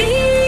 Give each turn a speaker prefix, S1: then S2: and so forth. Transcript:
S1: be